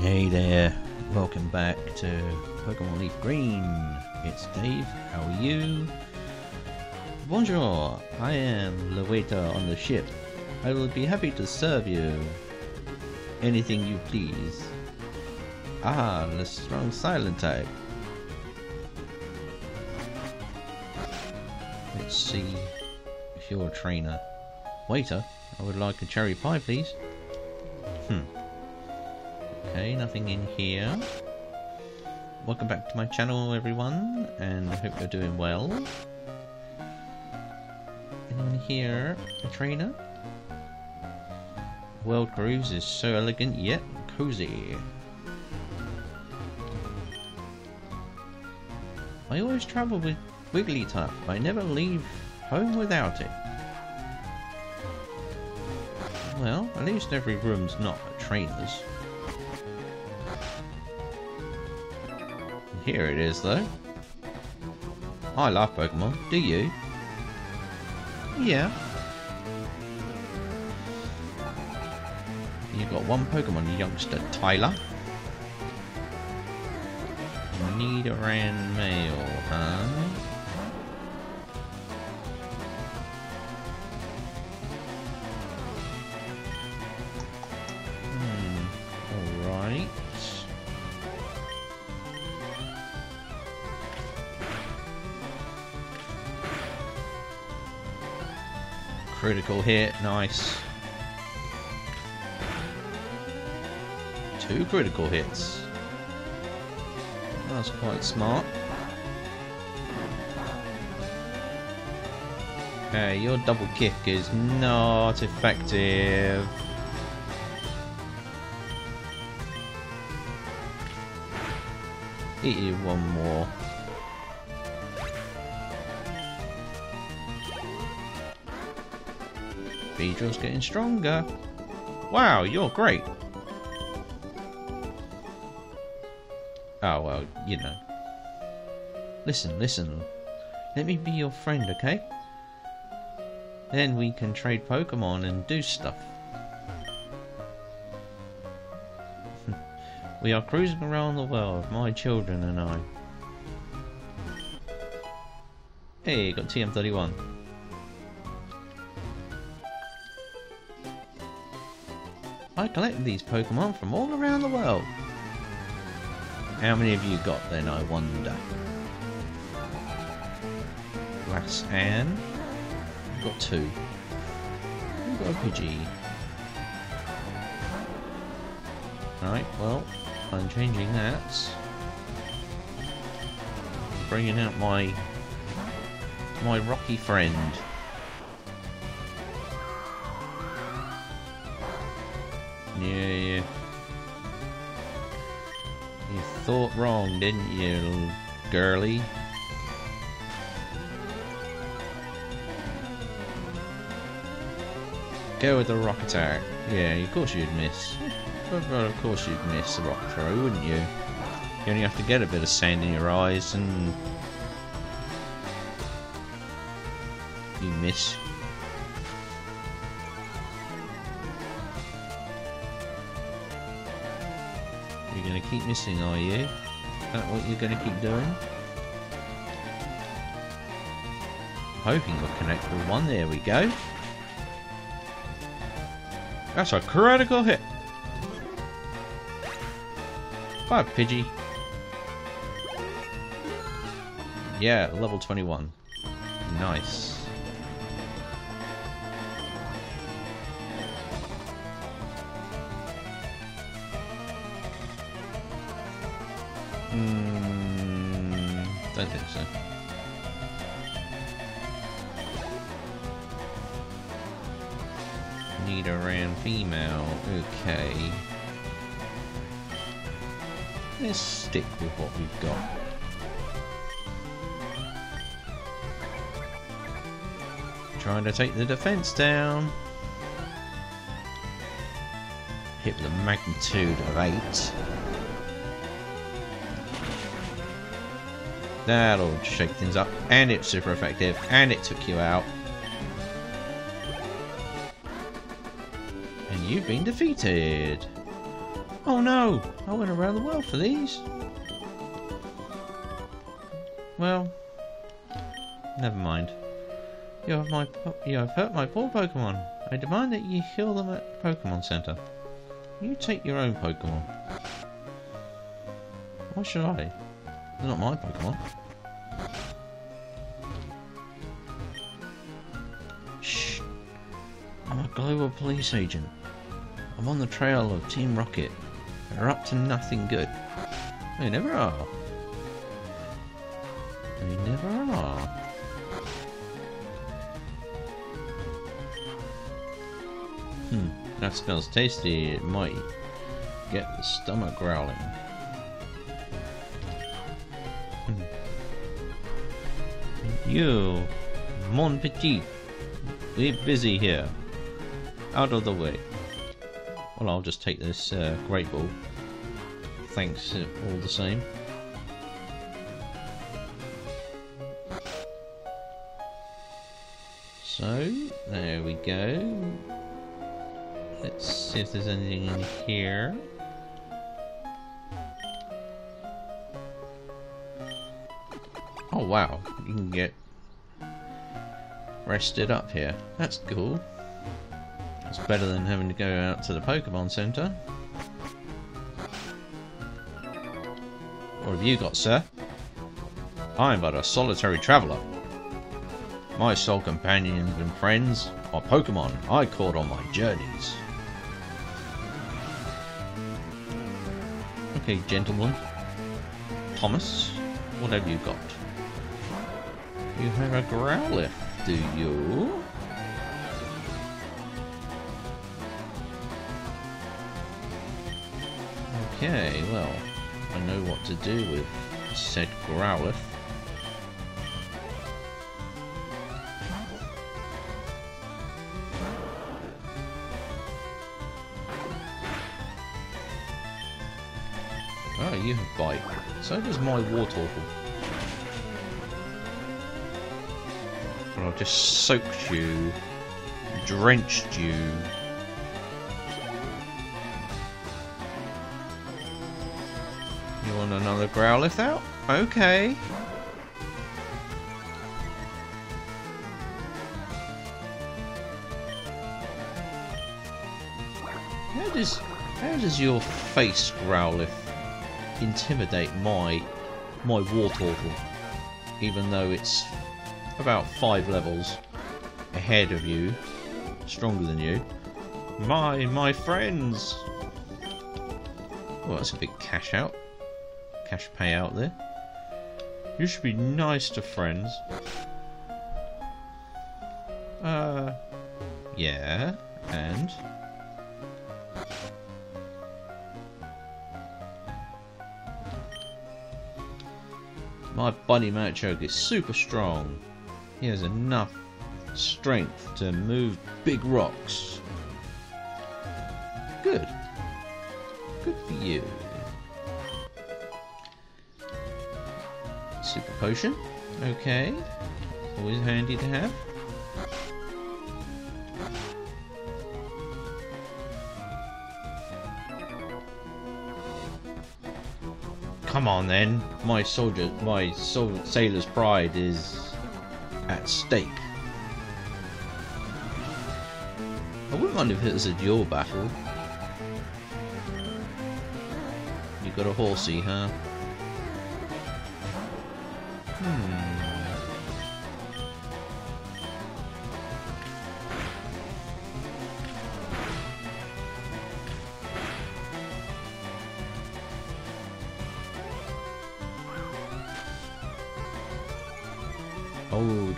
Hey there, welcome back to Pokemon Leaf Green. It's Dave, how are you? Bonjour, I am the waiter on the ship. I will be happy to serve you. Anything you please. Ah, the strong silent type. Let's see if you're a trainer. Waiter, I would like a cherry pie, please. Hmm. Okay, nothing in here. Welcome back to my channel, everyone, and I hope you're doing well. Anyone here a trainer? World Cruise is so elegant yet cozy. I always travel with Wigglytuff. I never leave home without it. Well, at least every room's not a trainer's. Here it is, though. I love Pokemon. Do you? Yeah. You've got one Pokemon, youngster Tyler. Nidoran male, huh? Critical hit, nice. Two critical hits. That's quite smart. Okay, your double kick is not effective. Eat you one more. Beedrill's getting stronger. Wow, you're great. Oh, well, you know. Listen, listen. Let me be your friend, okay? Then we can trade Pokemon and do stuff. we are cruising around the world, my children and I. Hey, got TM31. I collected these Pokemon from all around the world. How many have you got then, I wonder? Lass Ann. I've got two. I've got a Pidgey. Right, well, I'm changing that. Bringing out my my rocky friend. Thought wrong, didn't you, little girly? Go with the rock attack. Yeah, of course you'd miss. Well, of course you'd miss the rock throw, wouldn't you? You only have to get a bit of sand in your eyes and... You miss. You're gonna keep missing, are you? Is that what you're gonna keep doing? hoping we'll connect with one. There we go. That's a critical hit. Bye, Pidgey. Yeah, level 21. Nice. Hmm, don't think so. Nidoran female. Okay. Let's stick with what we've got. Trying to take the defense down. Hit with a magnitude of 8. That'll shake things up. And it's super effective. And it took you out. And you've been defeated. Oh no! I went around the world for these. Well, never mind. You have my you have hurt my poor Pokemon. I demand that you heal them at Pokemon Center. You take your own Pokemon. Why should I? They're not my Pokemon. Shh. I'm a global police agent. I'm on the trail of Team Rocket. They're up to nothing good. They never are. They never are. Hmm, that smells tasty. It might get the stomach growling. You, mon petit, we're busy here. Out of the way. Well, I'll just take this uh, Great Ball. Thanks uh, all the same. So, there we go. Let's see if there's anything in here. Oh wow, you can get rested up here. That's cool. It's better than having to go out to the Pokemon Center. What have you got, sir? I'm but a solitary traveller. My sole companions and friends are Pokemon I caught on my journeys. Okay, gentlemen. Thomas, what have you got? You have a Growlithe, do you? Okay, well, I know what to do with said Growlithe. Oh, ah, you have bite. So does my Wartortle. But I've just soaked you, drenched you. You want another Growlithe out? Okay. How does how does your face Growlithe intimidate my my Wartortle, even though it's about five levels ahead of you, stronger than you. My my friends. Well, that's a big cash out, cash payout there. You should be nice to friends. Uh, yeah, and. My bunny Machoke is super strong. He has enough strength to move big rocks. Good. Good for you. Super potion. Okay. Always handy to have. Come on then. My soldier, my sailor's pride is at stake. I wouldn't mind if it was a duel battle. You got a Horsea, huh? Hmm.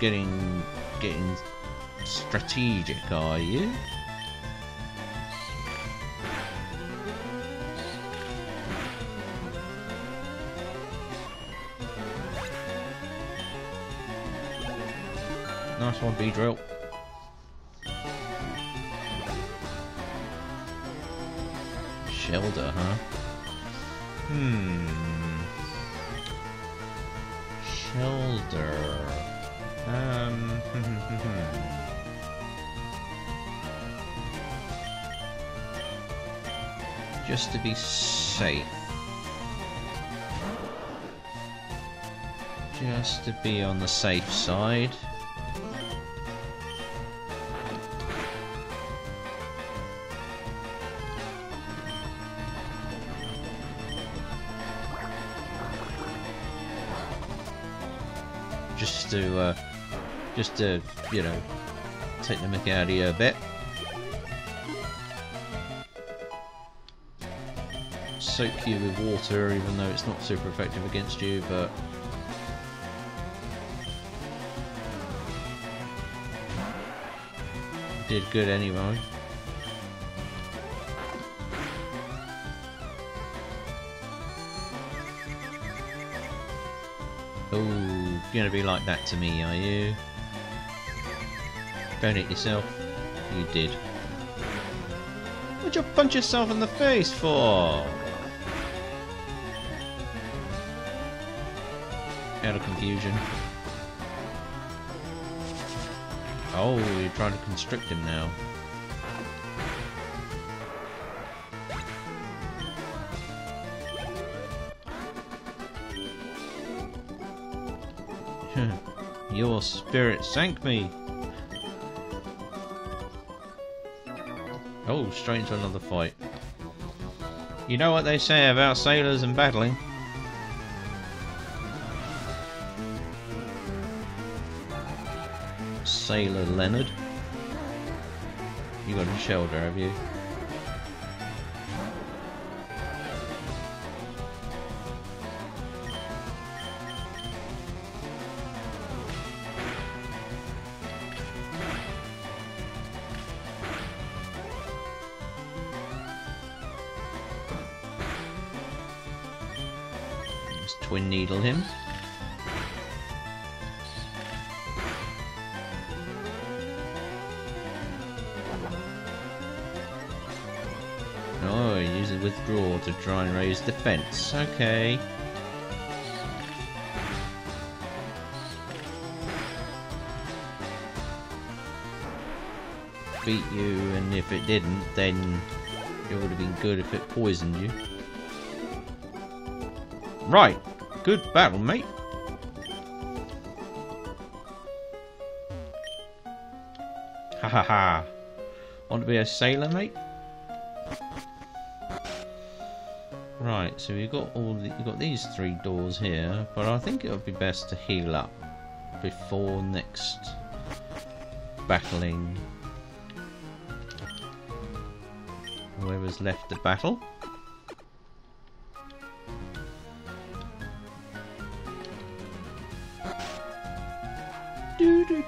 Getting getting strategic, are you? Nice one, Beedrill. Shellder, huh? Hmm. Shellder. Um. just to be safe. Just to be on the safe side. Just to, uh, just to, you know, take the mick out of you a bit. Soak you with water, even though it's not super effective against you, but did good anyway. Oh, you gonna be like that to me, are you? Don't hit yourself. You did. What'd you punch yourself in the face for? Out of confusion. Oh, you're trying to constrict him now. Your spirit sank me. Oh, straight into another fight. You know what they say about sailors and battling? Sailor Leonard. You got a Shellder, have you? Twin needle him. Oh, use a withdrawal to try and raise defense. Okay. Beat you, and if it didn't, then it would have been good if it poisoned you. Right. Good battle, mate. Ha ha ha. Want to be a sailor, mate? Right, so we've got all the, we've got these three doors here, but I think it would be best to heal up before next battling whoever's left to battle. Well,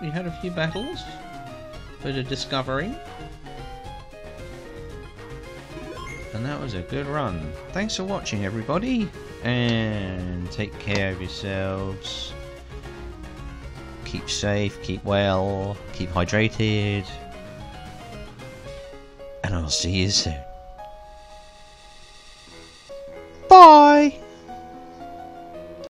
we had a few battles, bit of discovering, and that was a good run. Thanks for watching, everybody, and take care of yourselves. Keep safe, keep well, keep hydrated, and I'll see you soon.